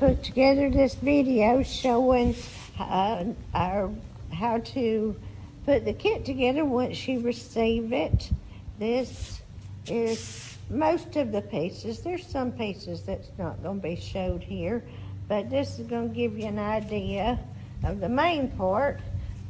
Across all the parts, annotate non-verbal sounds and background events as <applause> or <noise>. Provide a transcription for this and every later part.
put together this video showing uh, our, how to put the kit together once you receive it. This is most of the pieces. There's some pieces that's not going to be showed here, but this is going to give you an idea of the main part.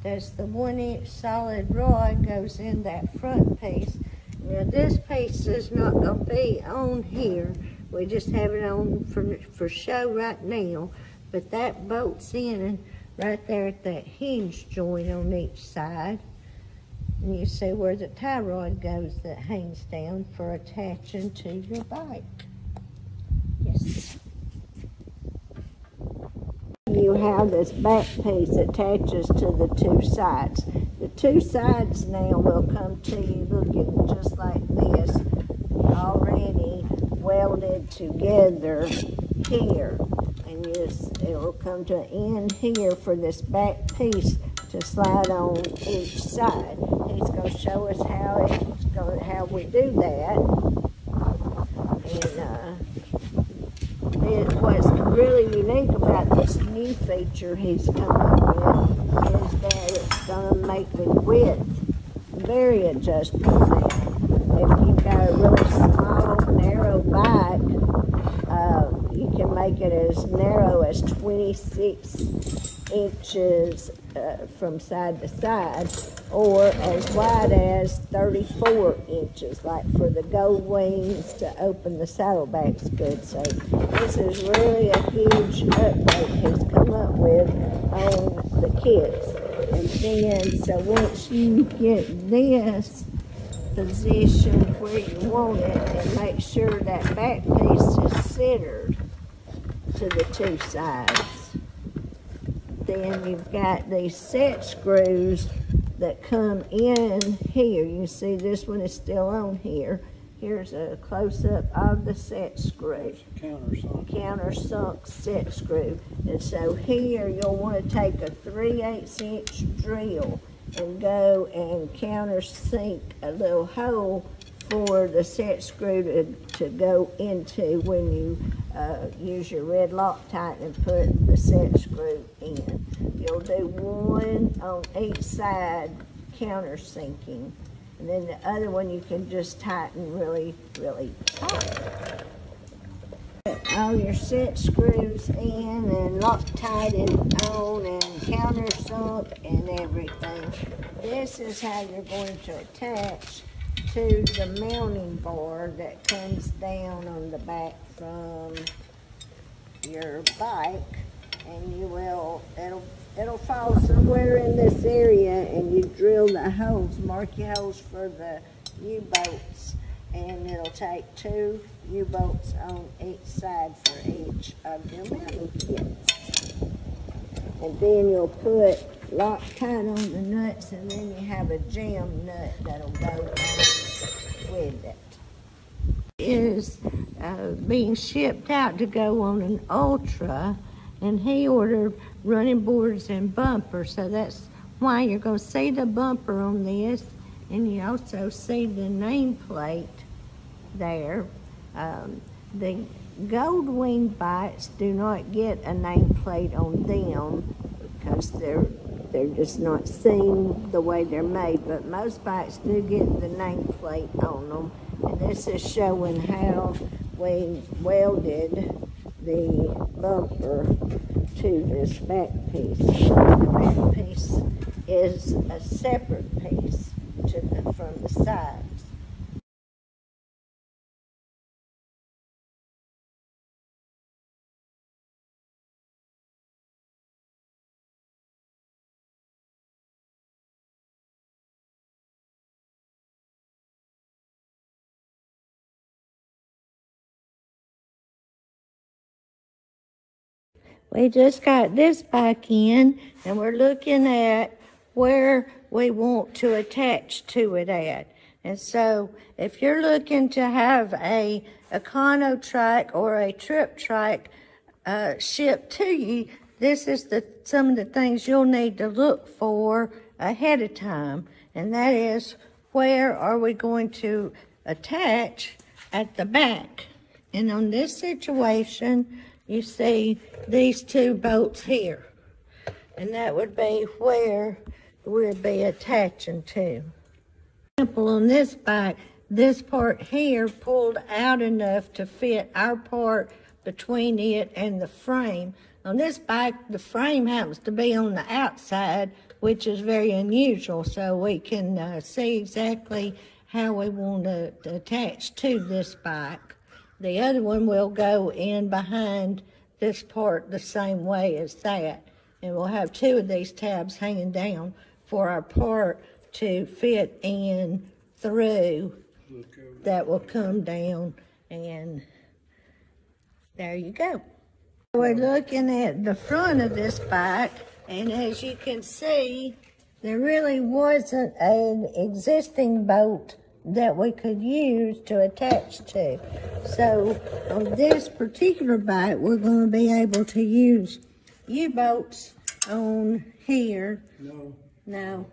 There's the one inch solid rod goes in that front piece. Now this piece is not going to be on here. We just have it on for, for show right now, but that bolts in right there at that hinge joint on each side. And you see where the tie rod goes that hangs down for attaching to your bike. Yes. You have this back piece attaches to the two sides. The two sides now will come to you looking just like this, already welded together here. And just, it'll come to an end here for this back piece to slide on each side. He's going to show us how it's going, how we do that. And uh, it, what's really unique about this new feature he's come up with is that it's going to make the width very adjustable. If you've got a really narrow bike, uh, you can make it as narrow as 26 inches uh, from side to side or as wide as 34 inches like for the gold wings to open the saddlebags good. So this is really a huge update he's come up with on the kits and then so once you get this position where you want it and make sure that back piece is centered to the two sides then you've got these set screws that come in here. You see this one is still on here. Here's a close-up of the set screw. Countersunk. Countersunk set screw. And so here you'll want to take a 3 8 inch drill and go and countersink a little hole for the set screw to, to go into when you uh, use your red Loctite and put the set screw in. You'll do one on each side countersinking. And then the other one you can just tighten really, really tight. Put all your set screws in and Loctite it on and countersunk and everything. This is how you're going to attach to the mounting bar that comes down on the back from your bike and you will it'll it'll fall somewhere in this area and you drill the holes mark your holes for the u-bolts and it'll take two u-bolts on each side for each of your mounting kits and then you'll put Loctite on the nuts and then you have a jam nut that'll go with it. Is uh, being shipped out to go on an Ultra and he ordered running boards and bumper so that's why you're going to see the bumper on this and you also see the nameplate there. Um, the gold wing bikes do not get a nameplate on them because they're they're just not seen the way they're made, but most bikes do get the nameplate on them. And this is showing how we welded the bumper to this back piece. The back piece is a separate piece the, from the side. We just got this back in and we're looking at where we want to attach to it at. And so if you're looking to have a Econotrike or a Trip Trike uh, shipped to you, this is the some of the things you'll need to look for ahead of time. And that is where are we going to attach at the back. And on this situation, you see these two bolts here. And that would be where we'd be attaching to. Example on this bike, this part here pulled out enough to fit our part between it and the frame. On this bike, the frame happens to be on the outside, which is very unusual, so we can uh, see exactly how we want to attach to this bike. The other one will go in behind this part the same way as that. And we'll have two of these tabs hanging down for our part to fit in through that will come down and there you go. We're looking at the front of this bike and as you can see there really wasn't an existing bolt that we could use to attach to. So on this particular bike we're going to be able to use U-bolts on here. No, No.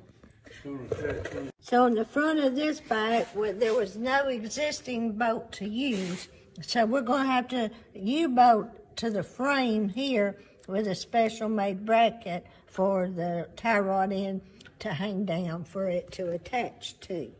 it's gonna attach on So on the front of this bike, where there was no existing bolt to use, so we're gonna have to U-bolt to the frame here with a special made bracket for the tie rod end to hang down for it to attach to.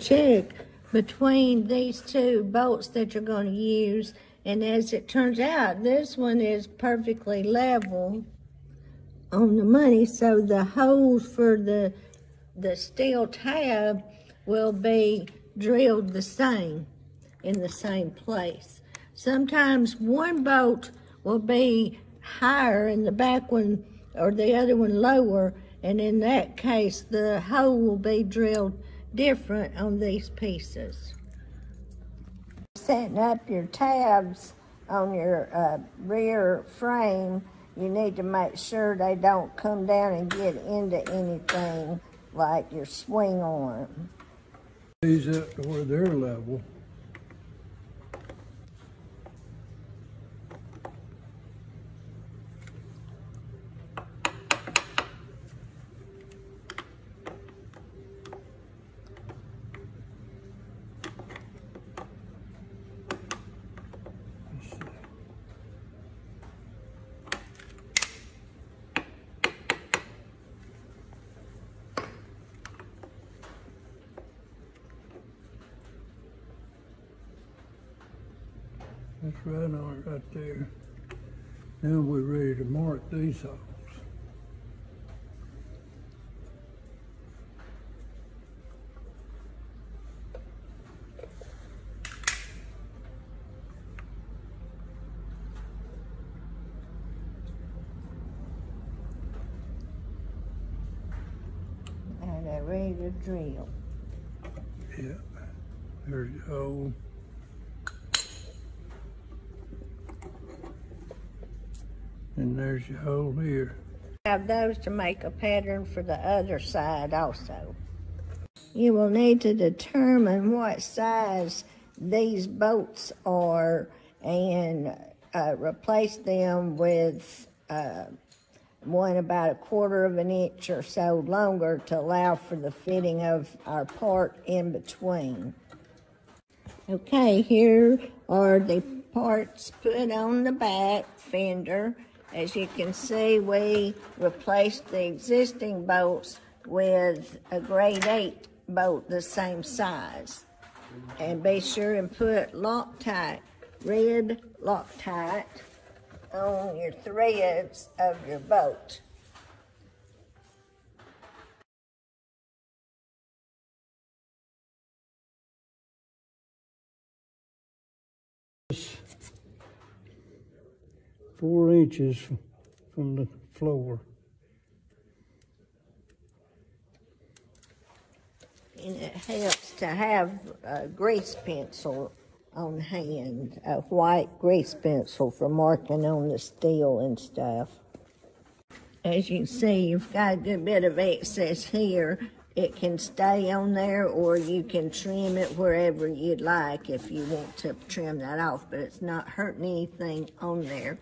Check between these two bolts that you're going to use. And as it turns out this one is perfectly level on the money so the holes for the the steel tab will be drilled the same in the same place. Sometimes one bolt will be higher and the back one or the other one lower and in that case the hole will be drilled different on these pieces. Setting up your tabs on your uh, rear frame, you need to make sure they don't come down and get into anything like your swing arm. these up to where they're level. That's right on right there. Now we're ready to mark these holes. And they're ready to drill. Yeah, there's your hole. And there's your hole here. Have those to make a pattern for the other side also. You will need to determine what size these bolts are and uh, replace them with uh, one about a quarter of an inch or so longer to allow for the fitting of our part in between. Okay, here are the parts put on the back fender. As you can see, we replaced the existing bolts with a grade 8 bolt the same size. And be sure and put Loctite, red Loctite, on your threads of your bolt. Four inches from the floor. And it helps to have a grease pencil on hand, a white grease pencil for marking on the steel and stuff. As you see, you've got a good bit of excess here. It can stay on there or you can trim it wherever you'd like if you want to trim that off, but it's not hurting anything on there.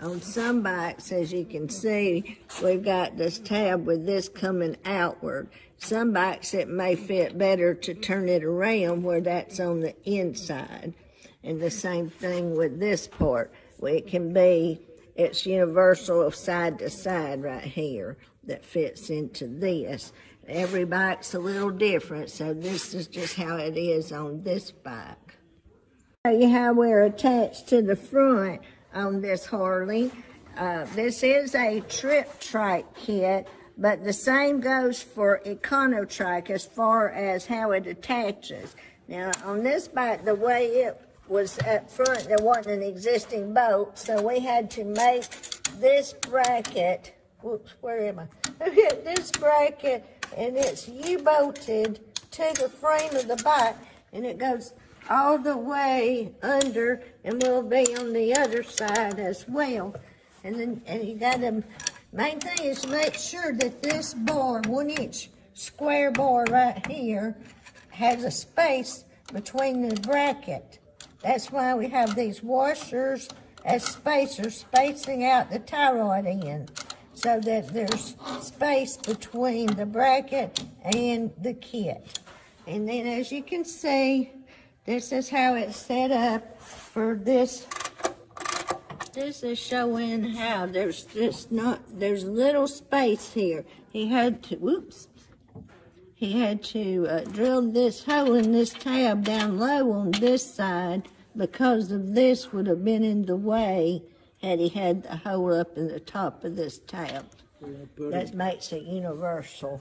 Um, on some bikes, as you can see, we've got this tab with this coming outward. some bikes it may fit better to turn it around where that's on the inside. And the same thing with this part, where it can be, it's universal of side to side right here that fits into this. Every bike's a little different, so this is just how it is on this bike. Show you how we're attached to the front on this Harley. Uh, this is a trip trike kit, but the same goes for Econotrike as far as how it attaches. Now, on this bike, the way it was up front, there wasn't an existing bolt, so we had to make this bracket, whoops, where am I? <laughs> This bracket, and it's U-bolted to the frame of the bike, and it goes all the way under, and will be on the other side as well. And then, and you gotta, main thing is to make sure that this bar, one inch square bar right here, has a space between the bracket. That's why we have these washers as spacers, spacing out the tie rod end, so that there's space between the bracket and the kit. And then as you can see, this is how it's set up for this. This is showing how there's just not, there's little space here. He had to, whoops, he had to uh, drill this hole in this tab down low on this side because of this would have been in the way had he had the hole up in the top of this tab. That makes it universal.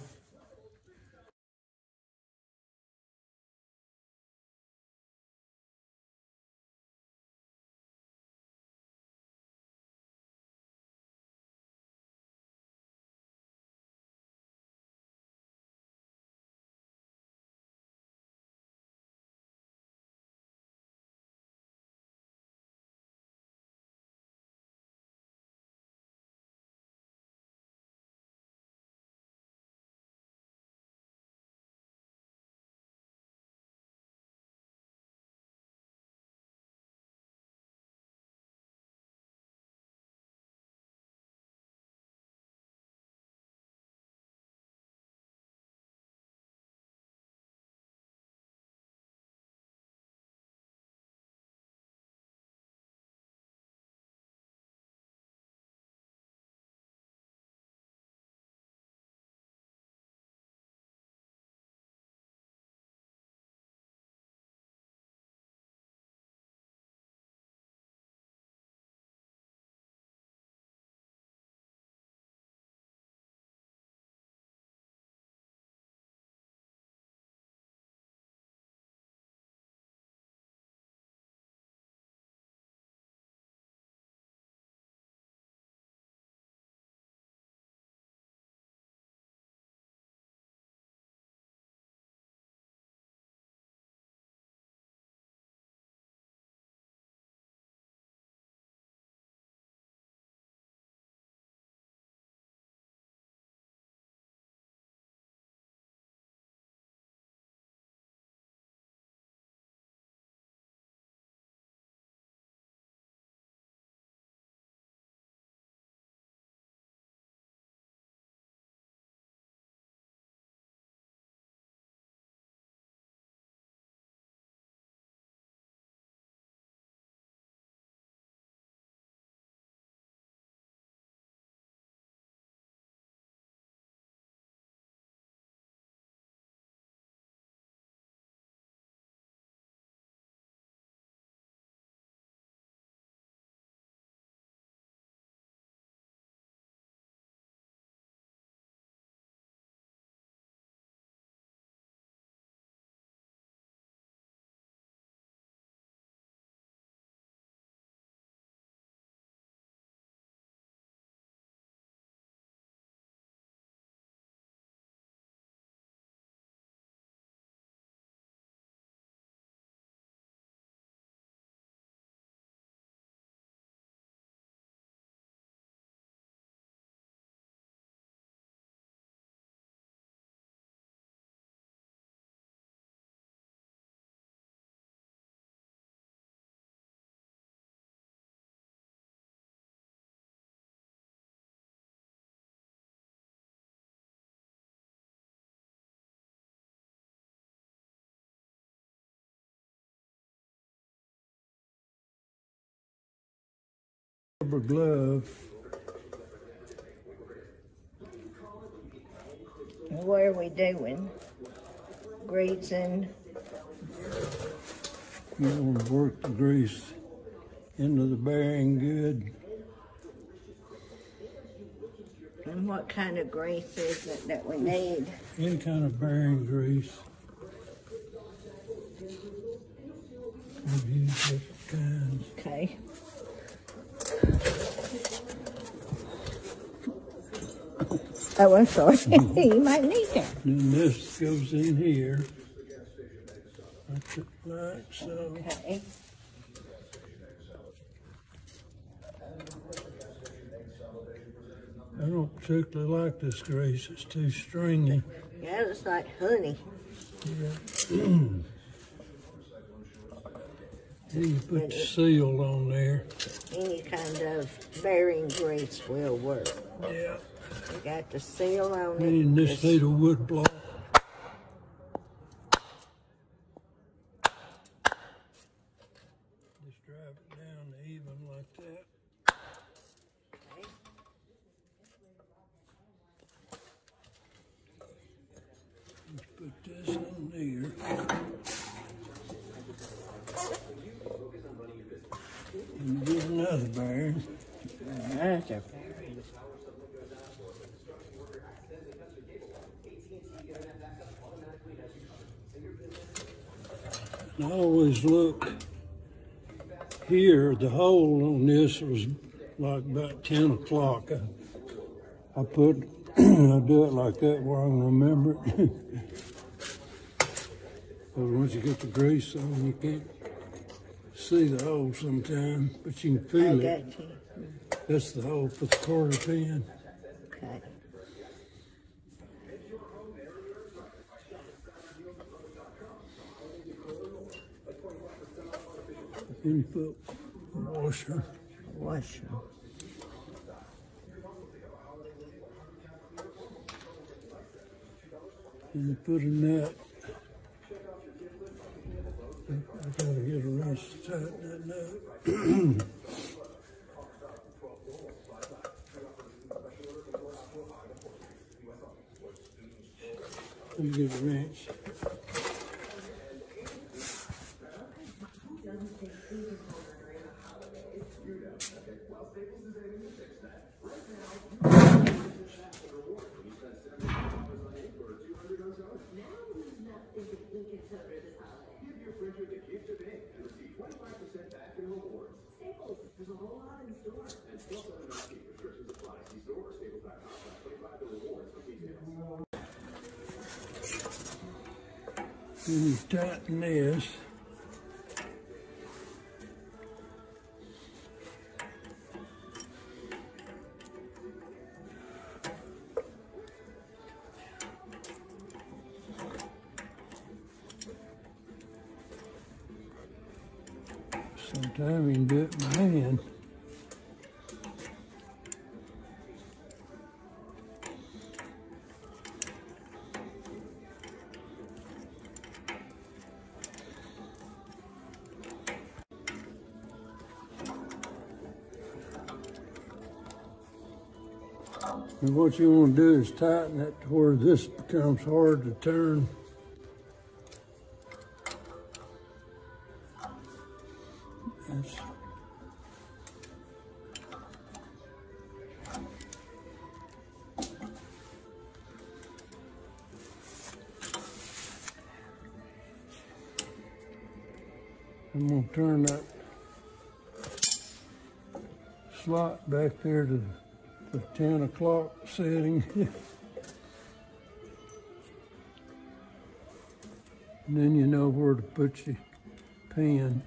Rubber glove. What are we doing? Greasing, You want to work the grease into the bearing good. and what kind of grease is it that we need? Any kind of bearing grease. We've used different kinds. Okay. Oh, I'm sorry. you might need that. Then this goes in here. Like, so. Okay. I don't particularly like this grease. It's too stringy. Yeah, it's like honey. Then you put the seal on there. Any kind of bearing grease will work. Yeah. You got the seal on it. And this Just- need a wood block. Just drive it down even like that. Let's put this on there. And get another bearing. That's a I always look here, the hole on this was like about 10 o'clock. I, I put, <clears throat> I do it like that where I can remember it. <laughs> But once you get the grease on, you can't see the hole sometimes, but you can feel it. you. That's the hole for the cotter pin. Okay. Put washer. Wash 'em. And you put a nut. I gotta get a wrench to tighten that nut. Let me get a wrench. Then this. Sometimes you can do it by hand. And what you want to do is tighten it to where this becomes hard to turn. That's, I'm gonna turn that slot back there to the ten o'clock setting. And <laughs> then you know where to put your pen.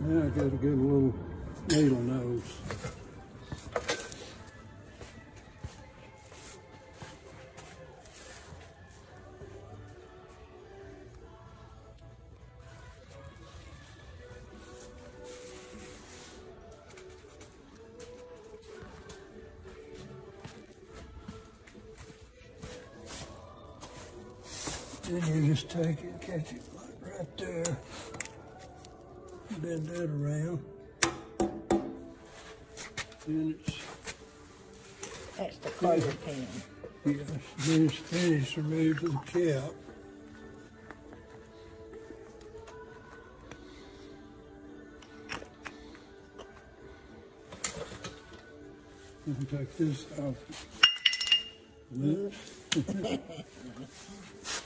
Now I gotta get Then you just take it, catch it like right there. Bend that around. Then it's, That's the cotter pin. yes, then it's finished, remove the cap. And take this off. Oops. Mm. <laughs> <laughs>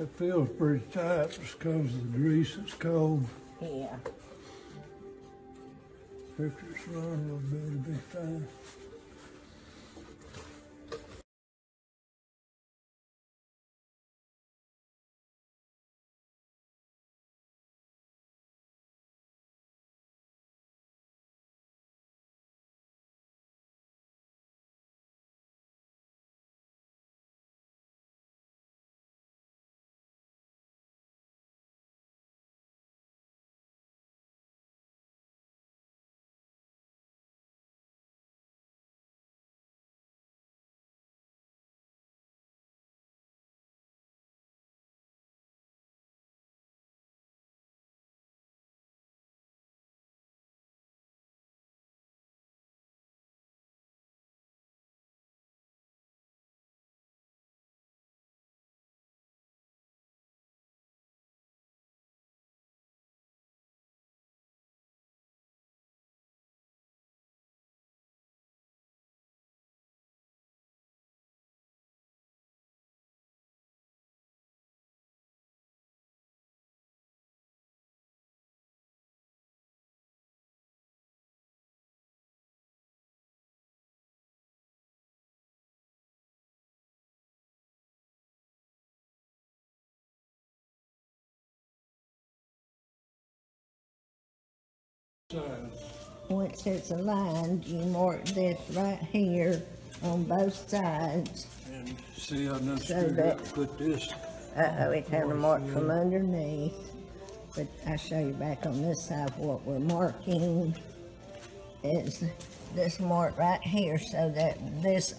It feels pretty tight just because of the grease is cold. Yeah. It's run a little bit, it'll be fine. Once it's aligned, you mark this right here on both sides. And see, I done So that- put this, Uh-oh, it had a mark from underneath. But I show you back on this side what we're marking is this mark right here so that this,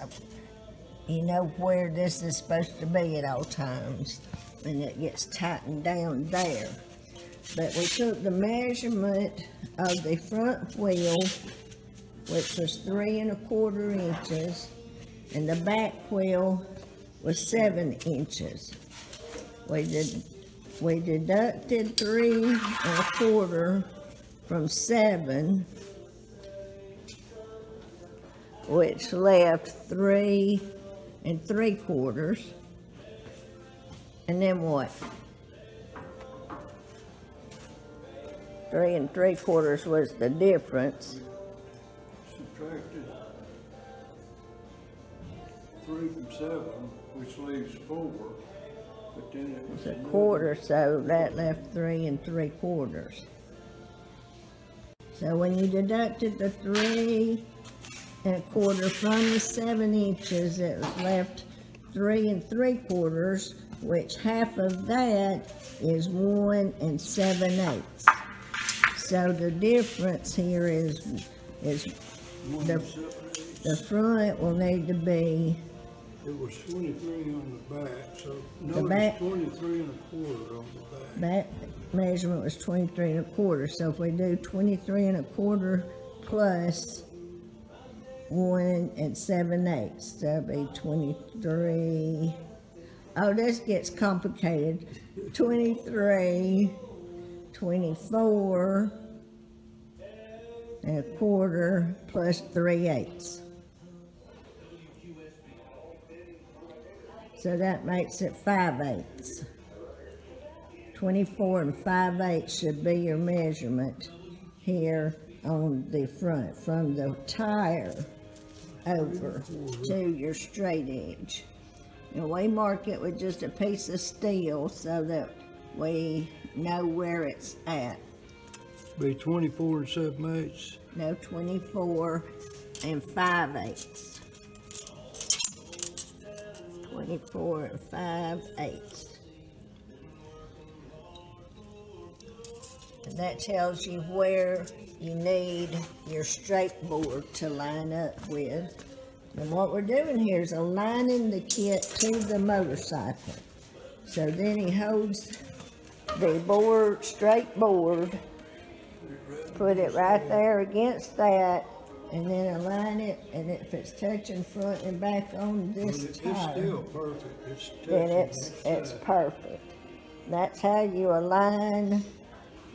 you know where this is supposed to be at all times. And it gets tightened down there. But we took the measurement of the front wheel, which was three and a quarter inches, and the back wheel was seven inches. We did, we deducted three and a quarter from seven, which left three and three quarters. And then what? Three and three quarters was the difference. subtracted three from seven, which leaves four, but then it was. A another- quarter, so that left three and three quarters. So when you deducted the three and a quarter from the seven inches, it left three and three quarters, which half of that is one and seven eighths. So the difference here is, is the- and seven eighths. the front will need to be, It was twenty-three on the back, so, no, The it was back- twenty-three and a quarter on the back. that measurement was twenty-three and a quarter, so if we do twenty-three and a quarter plus one and seven eighths, that'd be twenty-three. Oh, this gets complicated. Twenty-three, twenty-four and a quarter plus three eighths. So that makes it five eighths. Twenty-four and five eighths should be your measurement here on the front, from the tire over to your straight edge. And we mark it with just a piece of steel so that we know where it's at. Be twenty-four and seven eighths. No twenty-four and five eighths. Twenty-four and five eighths. And that tells you where you need your straight board to line up with. And what we're doing here is aligning the kit to the motorcycle. So then he holds the board, straight board, put it right there against that, and then align it, and if it's touching front and back on this It's tire, still perfect. It's then it's, it's perfect. That's how you align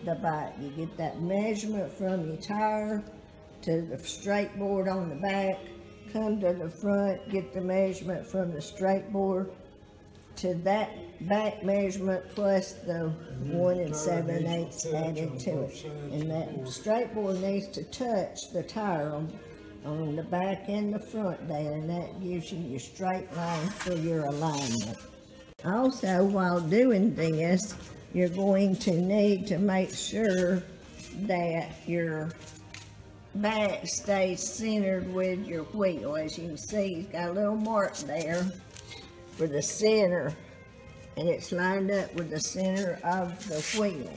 the bike. You get that measurement from your tire to the straight board on the back, come to the front, get the measurement from the straight board to that back measurement plus the one and seven eighths added to it. And that straight board needs to touch the tire on, on the back and the front there, and that gives you your straight line for your alignment. Also, while doing this, you're going to need to make sure that your back stays centered with your wheel. As you can see, it's got a little mark there for the center, and it's lined up with the center of the wheel.